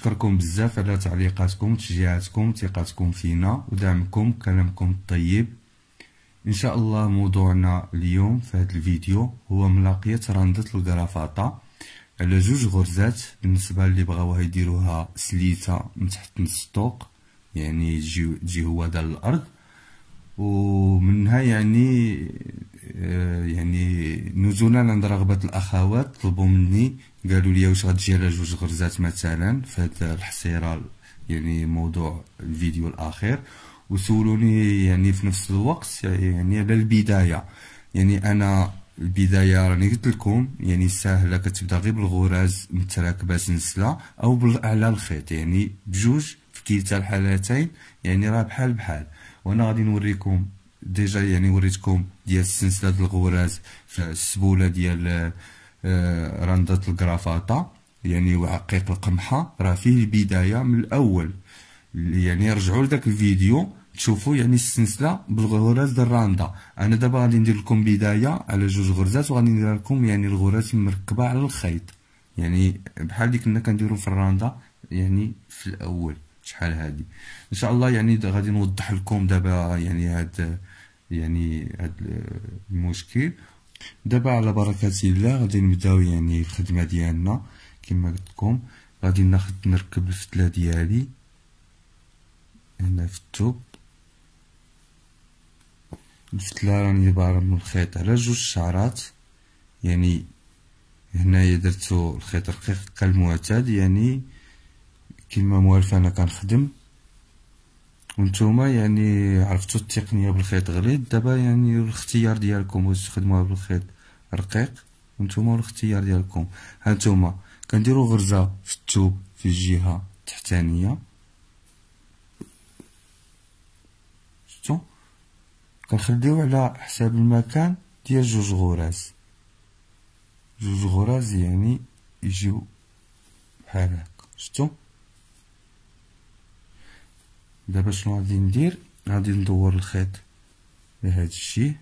كنشكركم بزاف على تعليقاتكم تشجيعاتكم ثقتكم فينا ودعمكم كلامكم الطيب إن شاء الله موضوعنا اليوم في هذا الفيديو هو ملاقية رندة الكرافاطه على جوج غرزات بالنسبة اللي بغاوها يديروها سليته من تحت السطوق يعني تجي هو دار الأرض. ومنها يعني آه، يعني نزولا عند رغبة الأخوات طلبوا مني قالوا لي واش غتجي على جوج غرزات مثلا في هاد الحصيرة يعني موضوع الفيديو الأخير وسولوني يعني في نفس الوقت يعني على البداية. يعني أنا البداية راني قلت لكم يعني ساهلة كتبدا غير بالغراز متراكبة سلسلة أو على الخيط يعني بجوج في كلتا الحالتين يعني راه بحال بحال. وأنا غادي نوريكم déjà يعني وريتكم ديال ديال الغراز في السبولة ديال رندة الكرافاطة يعني وعقيق القمحة راه فيه البداية من الأول. يعني رجعوا لذاك الفيديو تشوفوا يعني السلسلة بالغراز ديال الراندا أنا دابا غادي ندير لكم بداية على جوج غرزات وغادي ندير لكم يعني الغراز مركبة على الخيط. يعني بحال اللي كنا كنديرو في الراندا يعني في الأول شحال هادي. إن شاء الله يعني غادي نوضح لكم دابا يعني هاد يعني هاد المشكل. دابا على بركة الله غادي نبداو يعني الخدمة ديالنا. كما قلت لكم غادي ناخذ نركب الفتلة ديالي. هنا في الثوب الفتلة راني بارم الخيط على جوج شعرات. يعني هنايا درتو الخيط رقيق كالمعتاد. يعني كيما موالفه أنا كنخدم. وانتوما يعني عرفتو التقنية بالخيط غليظ دابا يعني الاختيار ديالكم واش تخدموها بالخيط رقيق وانتوما الاختيار ديالكم. هانتوما كنديرو غرزة في الثوب في الجهه التحتانيه شفتو؟ كنخليو على حساب المكان ديال جوج غراز. جوج غراز يعني يجيو بحال هكا. شفتو؟ دابا شنو غادي ندير غادي ندور الخيط لهاد الشيء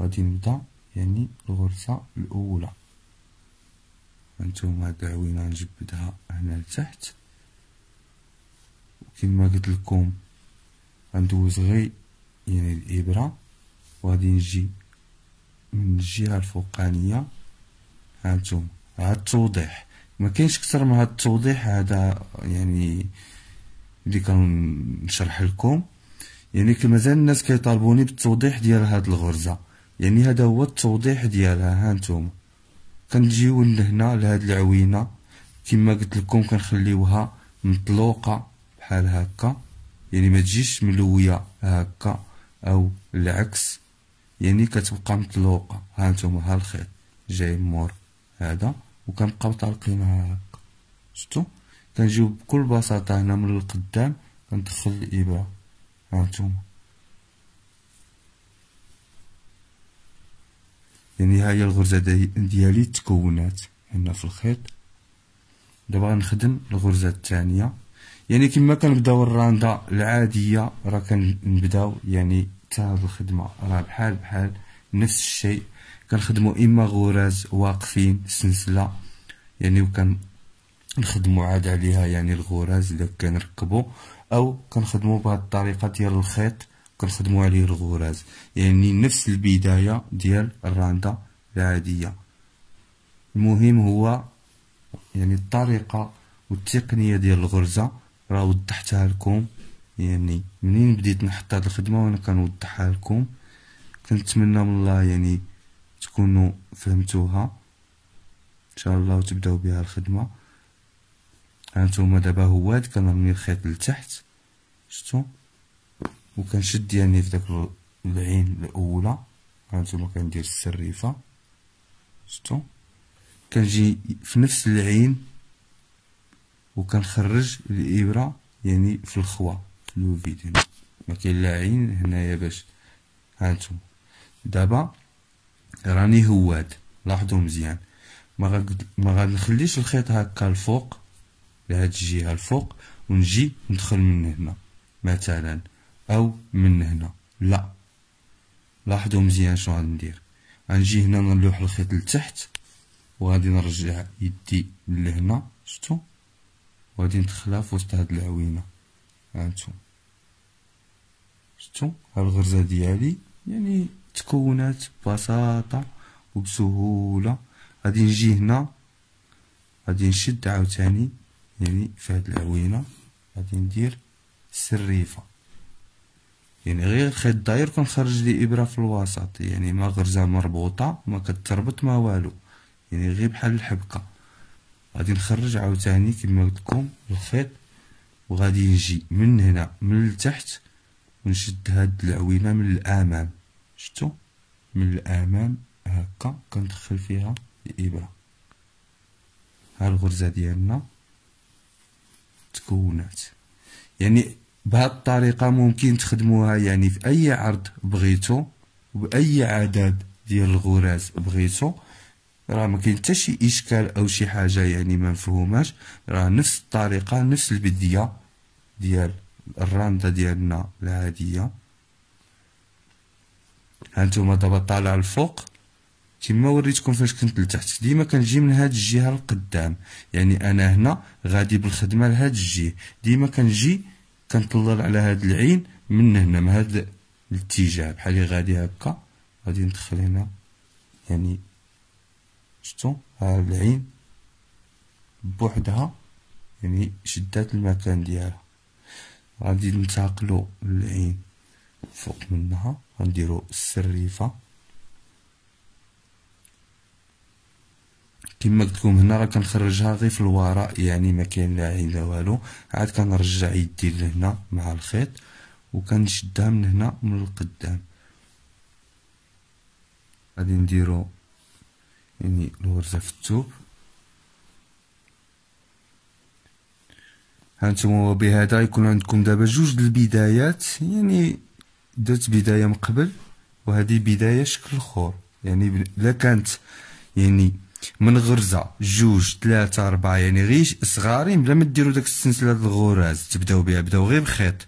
غادي نبدا يعني الغرزه الاولى هانتوما هاد العوينه نجبدها هنا لتحت وكما قلت لكم غندوز غير يعني الابره وغادي نجي من الجهه الفوقانيه هانتوما هاد التوضيح ما كاينش أكثر من هاد التوضيح هذا يعني اللي كنشرح لكم. يعني مازال الناس كيطالبوني بالتوضيح ديال هاد الغرزة. يعني هذا هو التوضيح ديالها. ها نتوما. كنجيو لهنا لهاد العوينة. كما قلت لكم كنخليوها مطلوقة بحال هكا. يعني ما تجيش ملوية هكا أو العكس. يعني كتبقى مطلوقة. ها نتوما. ها الخيط جاي مور هذا. وكنبقاو طالقينها هكا. شفتوا كنجيو بكل بساطة هنا من القدام كندخل الإبرة هانتوما يعني هاهي الغرزة ديالي تكونات. هنا في الخيط. دابا غنخدم الغرزة الثانية. يعني كما كنبداو الراندا العادية راه كنبداو يعني حتى هاد الخدمة. راه بحال بحال نفس الشيء. كنخدمو إما غراز واقفين سلسلة. يعني وكان نخدمو عاد عليها يعني الغراز الا كنركبو أو كنخدمو بهاد الطريقة ديال الخيط كنخدمو عليه الغراز. يعني نفس البداية ديال الراندا العادية. المهم هو يعني الطريقة والتقنية ديال الغرزة راه وضحتها لكم. يعني منين بديت نحط هاد الخدمة وأنا كنوضحها لكم. كنتمنى من الله يعني تكونوا فهمتوها. إن شاء الله وتبداو بها الخدمة. هانتوما دابا هواد كنرمي الخيط لتحت شتو وكنشد يعني في داك العين الأولى هانتوما كندير السريفة شتو كنجي في نفس العين وكنخرج الإبرة يعني في الخوا في الوفيد هنا. ما كاين لا عين هنايا باش هانتوما دابا راني هواد لاحظوا مزيان. ما ما غنخليش الخيط هكا الفوق لهاد الجهة الفوق ونجي ندخل من هنا مثلا أو من هنا. لا. لاحظوا مزيان شنو غندير غنجي هنا نلوح الخيط لتحت وغادي نرجع يدي لهنا شفتو وغادي ندخلها في وسط هاد العوينة. هانتوما شفتو ها الغرزة ديالي يعني تكونات ببساطه وبسهولة. غادي نجي هنا غادي نشد عاوتاني. يعني في هاد العوينه غادي ندير سريفة. يعني غير الخيط داير كنخرج لي إبرة في الوسط. يعني ما غرزة مربوطة ما كتربط ما والو. يعني غير بحال الحبكة. غادي نخرج عاوتاني كما قلت لكم الخيط. وغادي نجي من هنا من التحت ونشد هاد العوينة من الأمام. شفتوا من الأمام هكا كندخل فيها الإبرة. ها الغرزة ديالنا. تكونات يعني بهذه الطريقة ممكن تخدموها يعني في أي عرض بغيتو بأي عدد ديال الغراز بغيتو. راه ما كاين حتى شي إشكال أو شي حاجة يعني ما مفهوماش. راه نفس الطريقة نفس البدية ديال الرانده ديالنا العادية. هانتوما دابا طالع الفوق. كما وريتكم فاش كنت لتحت. ديما كنجي من هاد الجهة للقدام يعني أنا هنا غادي بالخدمة لهاد الجهة. ديما كنجي كنطلل على هاد العين من هنا من هاد الاتجاه. بحال غادي هكا. غادي ندخل هنا. يعني شفتو؟ ها العين بوحدها. يعني شدات المكان ديالها. غادي ننتقلو العين فوق منها. غنديرو السريفة. كما قلت لكم هنا راه كنخرجها غير في الوراء يعني ما كاين لا عين لا والو. عاد كنرجع يدي لهنا مع الخيط وكنشدها من هنا من القدام. غادي نديرو يعني الغرزه في الثوب هانتوما وبهذا يكون عندكم دابا جوج البدايات يعني درت بداية من قبل وهذه بداية شكل اخر يعني الا كانت يعني من غرزة جوج ثلاثة أربعة يعني غير صغارين بلا ما ديروا داك السلسلة د الغراز تبداو بها بداو غير بخيط.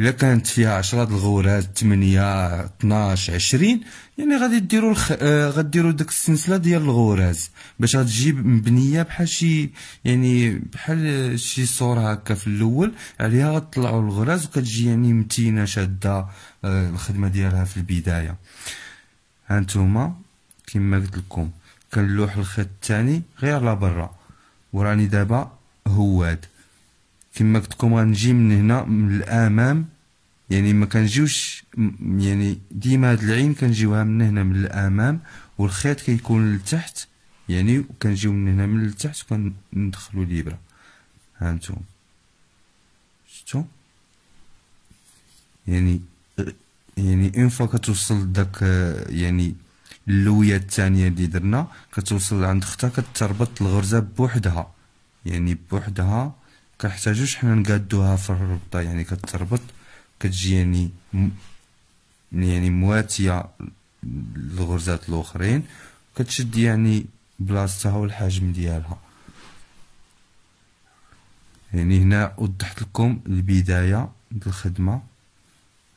إلا كانت فيها عشرة د الغراز ثمانية 12 عشرين يعني غادي ديروا الخ... آه غديروا داك السلسلة ديال الغراز باش غتجي مبنية بحال شي يعني بحال شي صورة هكا في الأول عليها غطلعوا الغراز وكتجي يعني متينة شادة آه الخدمة ديالها في البداية. هانتوما كما قلت لكم. كنلوح الخيط الثاني غير على برا وراني دابا هواد. كما قلت لكم غنجي من هنا من الأمام يعني ما كنجيوش يعني ديما هاد العين كنجيوها من هنا من الأمام والخيط كيكون لتحت يعني كنجيو من هنا من التحت وكندخلو الابره ها نتوما. شفتو؟ يعني يعني اون فوا كتوصل داك يعني اللويه الثانية اللي درنا كتوصل عند اختها كتربط الغرزة بوحدها. يعني بوحدها كنحتاجوش حنا نقادوها في الربطة يعني كتربط كتجي يعني يعني مواتية للغرزات الأخرين كتشد يعني بلاصتها والحجم ديالها. يعني هنا وضحت لكم البداية الخدمة.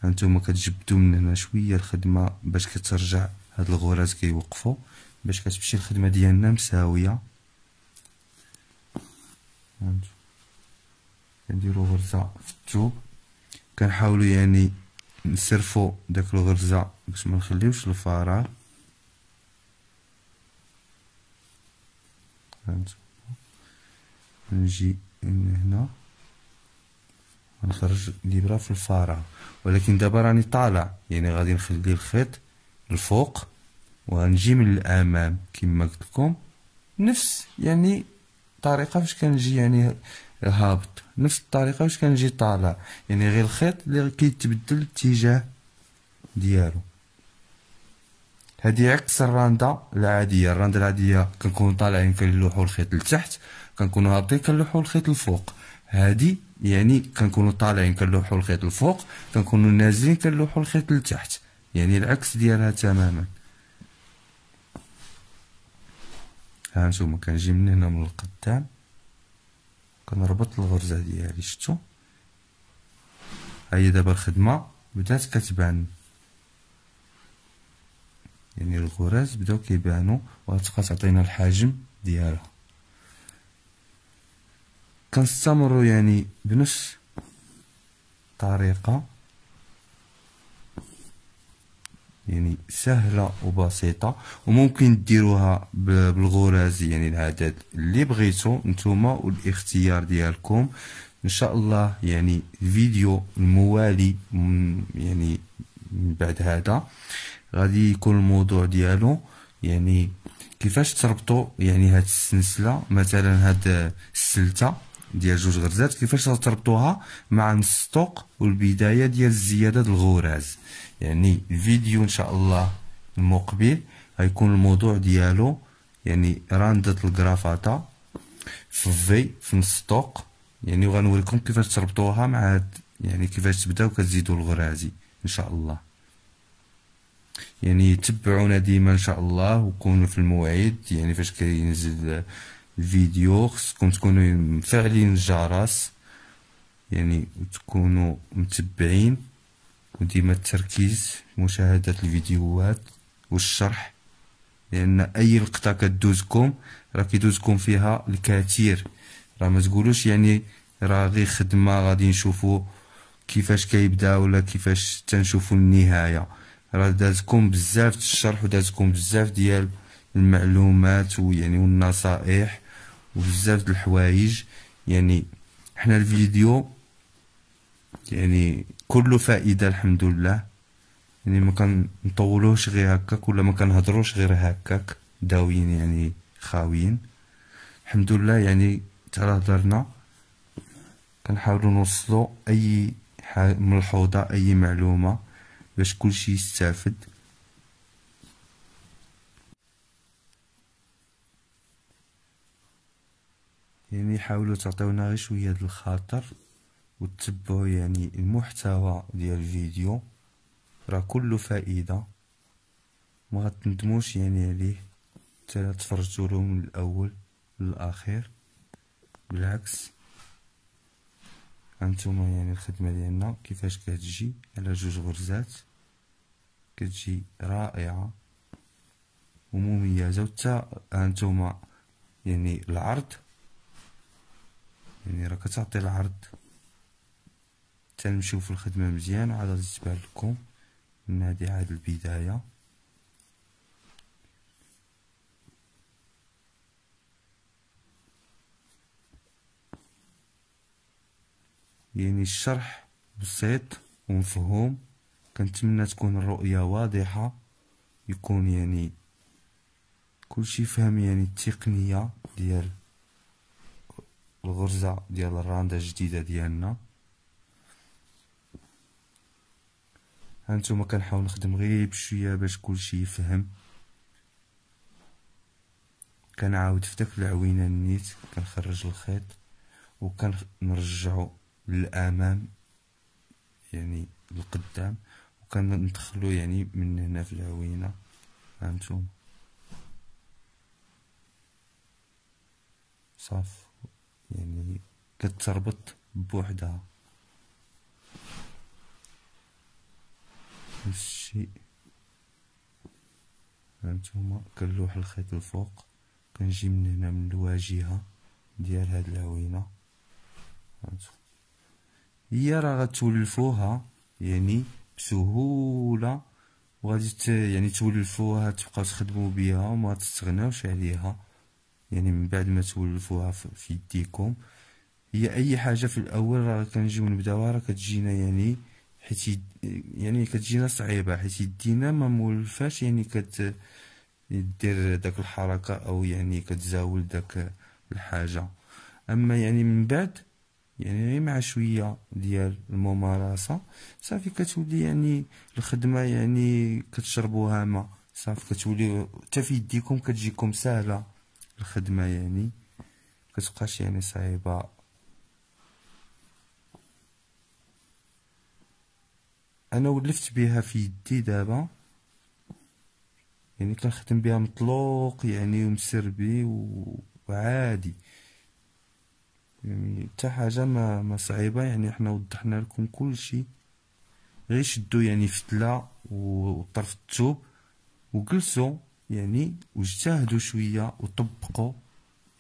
هانتوما كتجبدوا من هنا شوية الخدمة باش كترجع هاد الغرز كيوقفوا باش كتمشي الخدمة ديالنا مساوية. كنديرو غرزة في الثوب كنحاولوا يعني نسرفو داك الغرزة باش ما نخليوش الفراغ نجي من هنا. نخرج الابره في الفراغ ولكن دابا راني طالع. يعني غادي نخلي الخيط. الفوق وغنجي من الأمام كما قلت لكم. نفس يعني الطريقة فاش كنجي يعني هابط نفس الطريقة فاش كنجي طالع. يعني غير الخيط اللي كيتبدل الاتجاه ديالو. هذه عكس الراندا العادية. الراندا العادية كنكونوا طالعين كنلوحوا الخيط لتحت كنكونوا هابطين كنلوحوا الخيط لفوق. هذه يعني كنكونوا طالعين كنلوحوا الخيط لفوق كنكونوا نازلين كنلوحوا الخيط لتحت. يعني العكس ديالها تماما. ها نتوما كنجي من هنا من القدام. كنربط الغرزة ديالي شفتو؟ هي دابا الخدمة بدات كتبان. يعني الغراز بداو كيبانو وغتبقى تعطينا الحجم ديالها. كنستمروا يعني بنفس الطريقة يعني سهلة وبسيطة وممكن ديروها بالغراز يعني العدد اللي بغيتو نتوما والاختيار ديالكم. إن شاء الله يعني الفيديو الموالي يعني من بعد هذا غادي يكون الموضوع ديالو. يعني كيفاش تربطوا يعني هاد السلسلة؟ مثلا هاد السلتة. ديال جوج غرزات كيفاش تربطوها مع السطوق والبداية ديال الزيادة الغراز يعني الفيديو إن شاء الله المقبل غيكون الموضوع ديالو يعني راندة الكرافاتا في في في السطوق يعني وغنوريكم كيفاش تربطوها مع يعني كيفاش تبداو كتزيدوا الغرازي إن شاء الله. يعني تبعونا ديما إن شاء الله وكونوا في الموعد يعني فاش كينزل الفيديو خصكم تكونوا مفعلين الجرس يعني وتكونوا متبعين وديما التركيز مشاهدة الفيديوهات والشرح لأن أي لقطة كدوزكم راه كيدوزكم فيها الكثير. راه ما تقولوش يعني راه غير خدمة غادي نشوفو كيفاش كيبدأ ولا كيفاش تنشوفو النهاية. راه دازكم بزاف الشرح ودازكم بزاف ديال المعلومات ويعني والنصائح. وبزاف د الحوايج. يعني حنا الفيديو يعني كله فائدة الحمد لله يعني ما كنطولوش غير هكاك ولا ما كنهضروش غير هكاك. داويين يعني خاويين. الحمد لله يعني ترى هضرنا. كنحاولوا نوصلوا أي ملحوظة أي معلومة باش كلشي يستافد. يعني حاولوا تعطيونا غير شوية د الخاطر وتتبعوا يعني المحتوى ديال الفيديو. راه كله فائدة. ما غتندموش يعني عليه. حتى تفرجتوا له من الأول للأخير. بالعكس. هانتوما يعني الخدمة ديالنا. كيفاش كتجي؟ على جوج غرزات. كتجي رائعة ومميزة. وتا هانتوما يعني العرض. يعني راه كتعطي العرض تنمشيو في الخدمة مزيان وعاد غادي تبان لكم من هذه عاد البداية. يعني الشرح بسيط ومفهوم. كنتمنى تكون الرؤية واضحة يكون يعني كلشي فهم يعني التقنية ديال الغرزة ديال الراندا الجديدة ديالنا. هانتوما كنحاول نخدم غير بشوية باش كلشي يفهم. كنعاود في داك العوينة النيت كنخرج الخيط وكنرجعو للأمام يعني للقدام وكندخلو يعني من هنا في العوينة. هانتوما صافي. يعني كتربط بوحدها. الشيء هانتوما كنلوح الخيط الفوق كنجي من هنا من الواجهة ديال هاد العوينة هانتوما هي راه غتولفوها يعني بسهولة وغادي يعني تولفوها تبقاو تخدمو بيها وما تستغناوش عليها. يعني من بعد ما تولفوها في يديكم. هي أي حاجة في الأول راه كنجيو نبداوها راه كتجينا يعني حيت يعني كتجينا صعيبة حيت يدينا ما مولفاش يعني كت دير داك الحركة أو يعني كتزاول داك الحاجة. أما يعني من بعد يعني مع شوية ديال الممارسة صافي كتولي يعني الخدمة يعني كتشربوها ما صافي كتولي حتى في يديكم كتجيكم سهلة. الخدمة يعني كتبقاش يعني صعيبة. أنا ولفت بها في يدي دابا. يعني كنخدم بها مطلوق يعني ومسربي وعادي. يعني حتى حاجة ما ما صعيبة يعني حنا وضحنا لكم كل شيء غير شدوا يعني فتلة وطرف الثوب وجلسوا يعني واجتهدوا شوية وطبقوا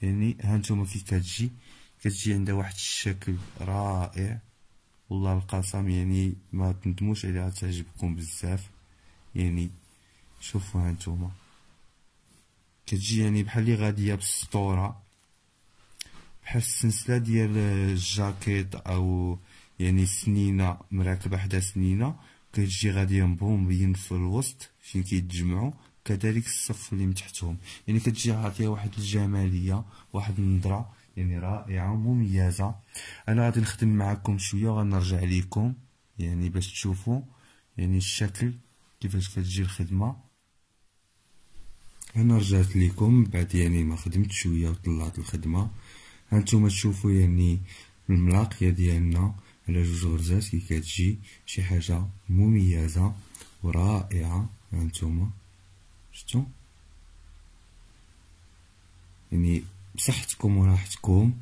يعني هانتوما كي كتجي كتجي عندها واحد الشكل رائع. والله القسم يعني ما تندموش عليها تعجبكم بزاف. يعني شوفوا هانتوما كتجي يعني بحال لي غادية بالسطورة. بحال السلسلة ديال الجاكيط أو يعني سنينة مراكبه حدا سنينة. كتجي غاديه مبين في الوسط فين كيتجمعوا. كذلك الصف اللي من تحتهم. يعني كتجي عاطية واحد الجمالية واحد النظره يعني رائعة مميزه أنا غادي نخدم معكم شوية وغنرجع لكم يعني باش تشوفوا يعني الشكل كيفاش كتجي الخدمة. أنا رجعت لكم بعد يعني ما خدمت شوية وطلعت الخدمة. هانتوما تشوفوا يعني الملاقيه ديالنا على جوج غرزات كي كتجي شي حاجة مميزة ورائعة. هانتوما شفتوا يعني بصحتكم وراحتكم.